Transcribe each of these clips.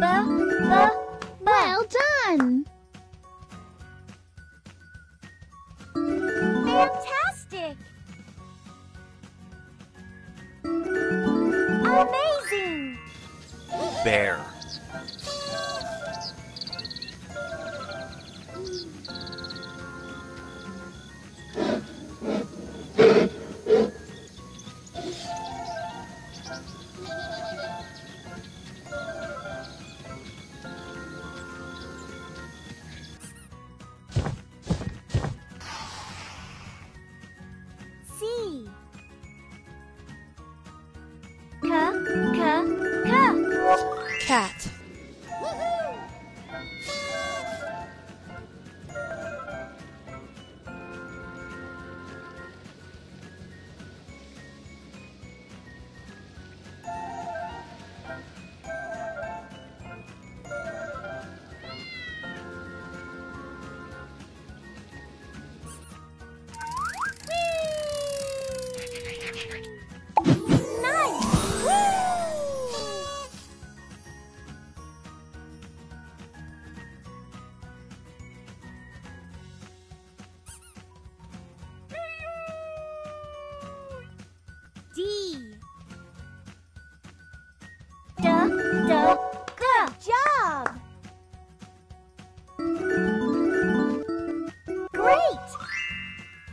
嗯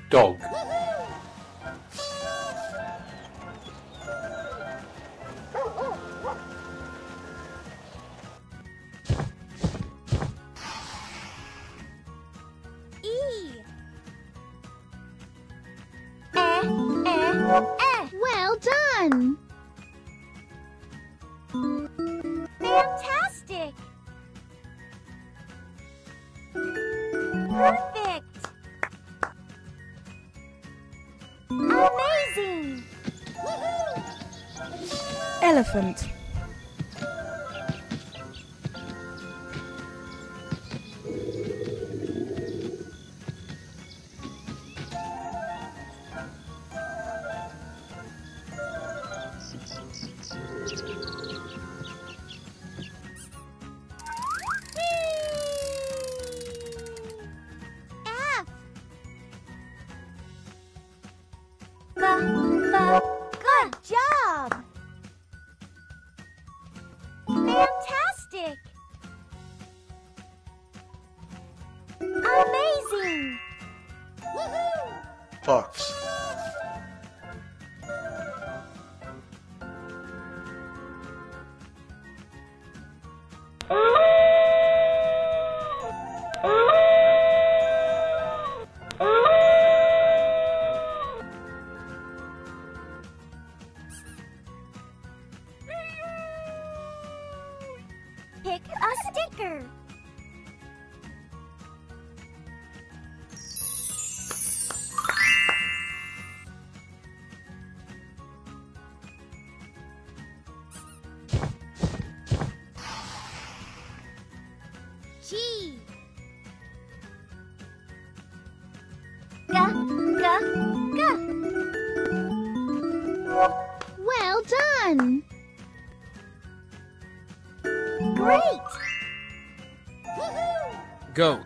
Dog. Elephant. Fox. Goat.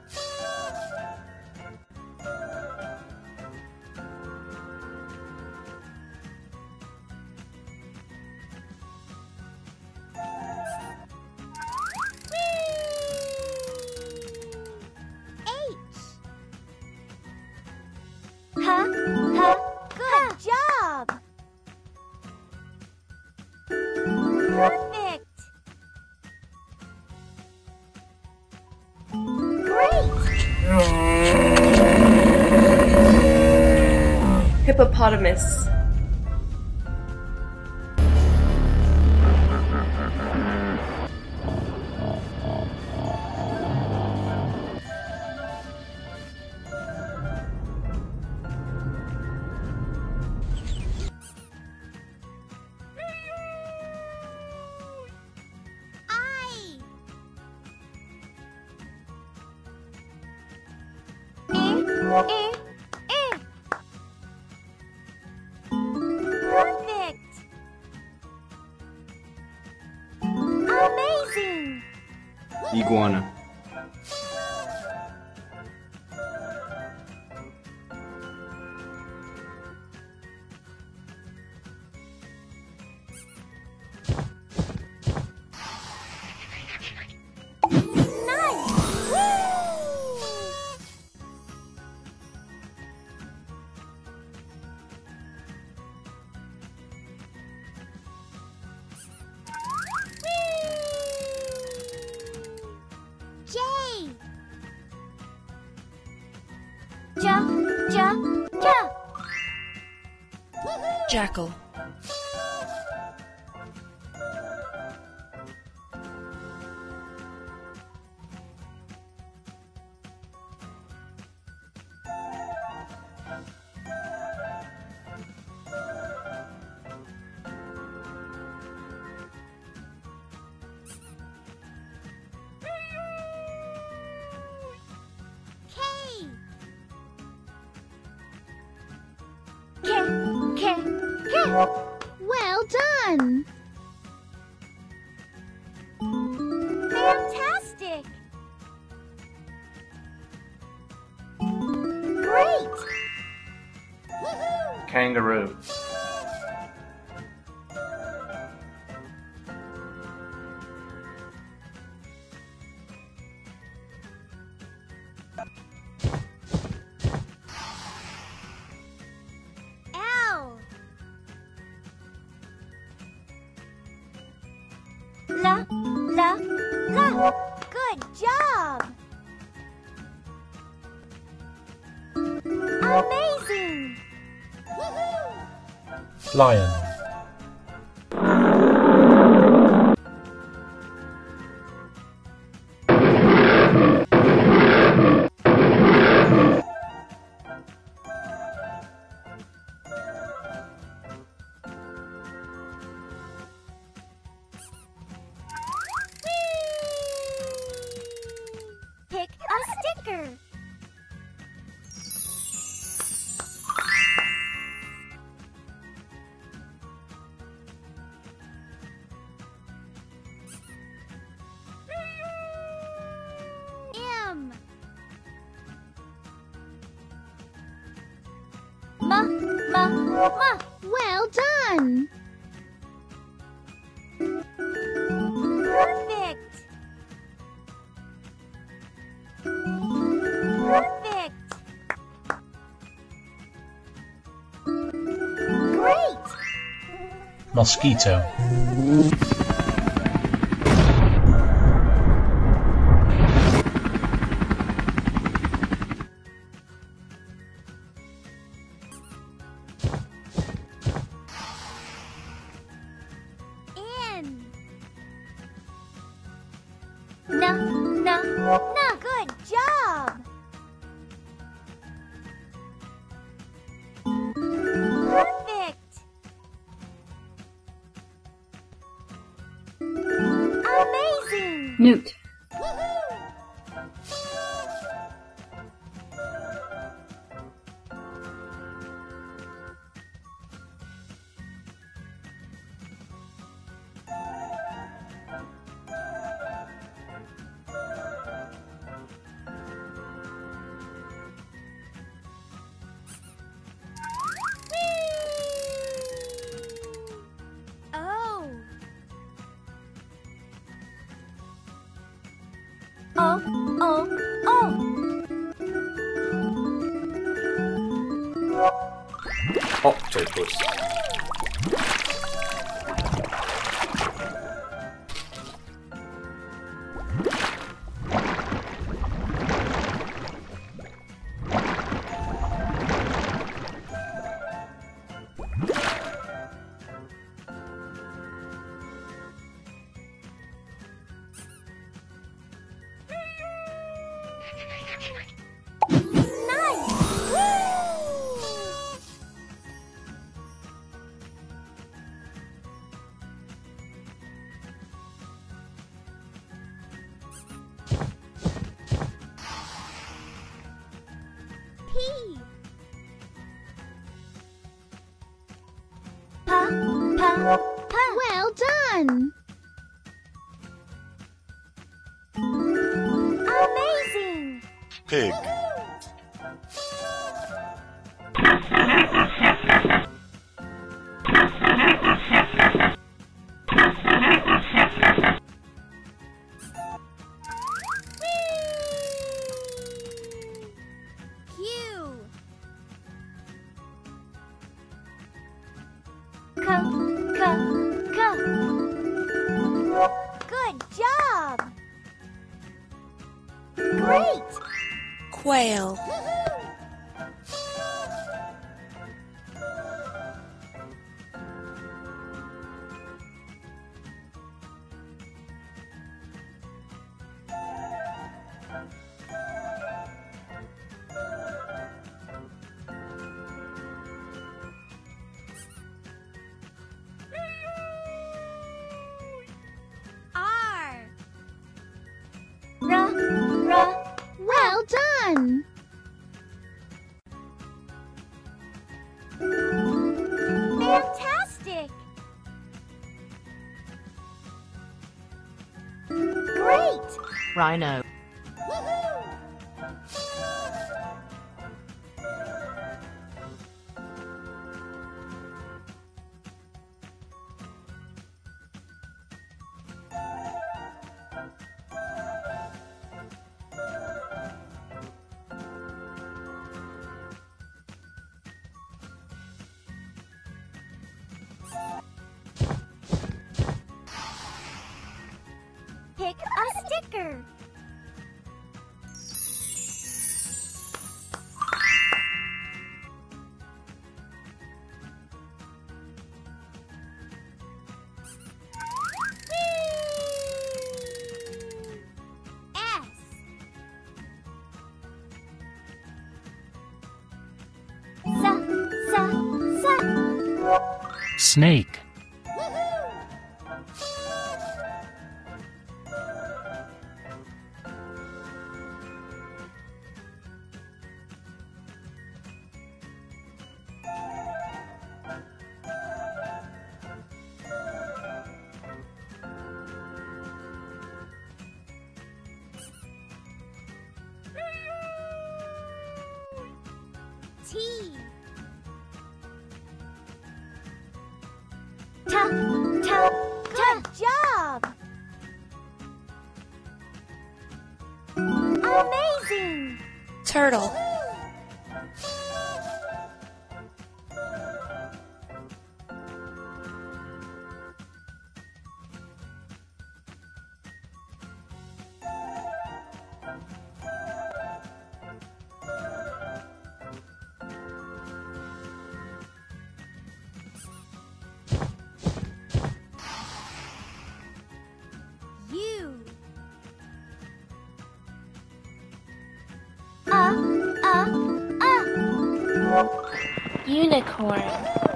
hippopotamus Jackal. Fantastic! Great! Kangaroo. Amazing! Lion. Ah, well done! Perfect! Perfect! Great! Mosquito. newt. Good job! Great! Quail. I know. Snake. Turtle. unicorn.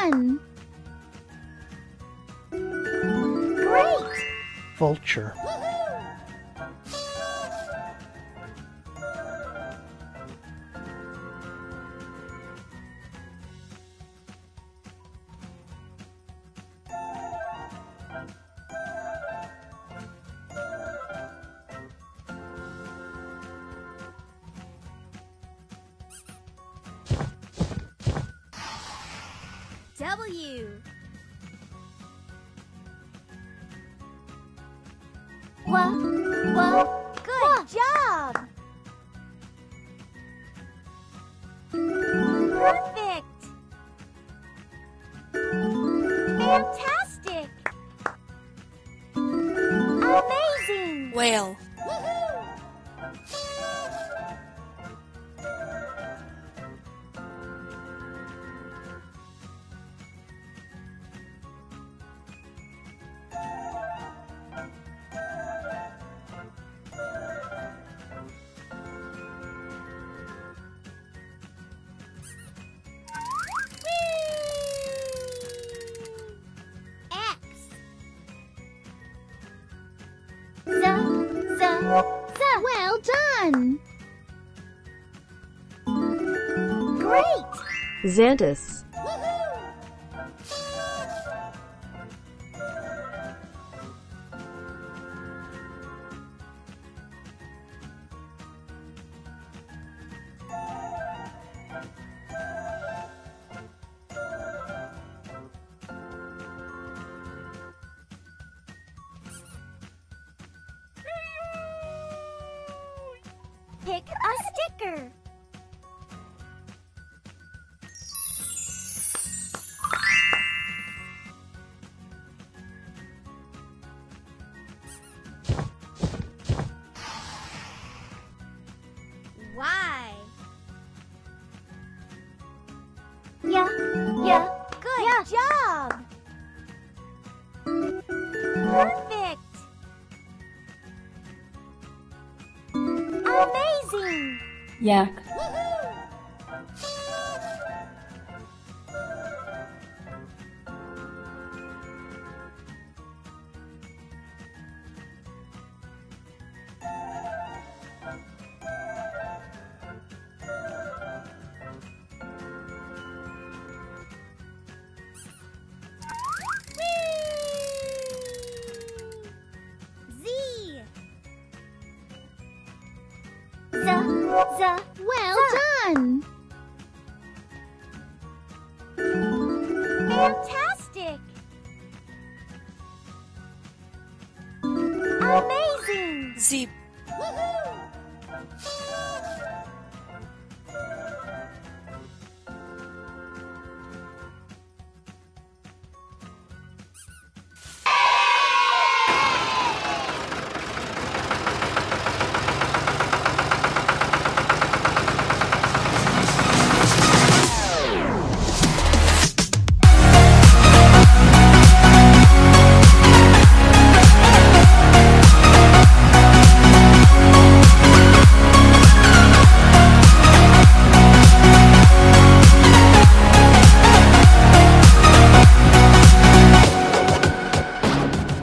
fun! Great! Vulture. W. Well done. Great. Xantus. Amazing.